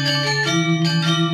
Música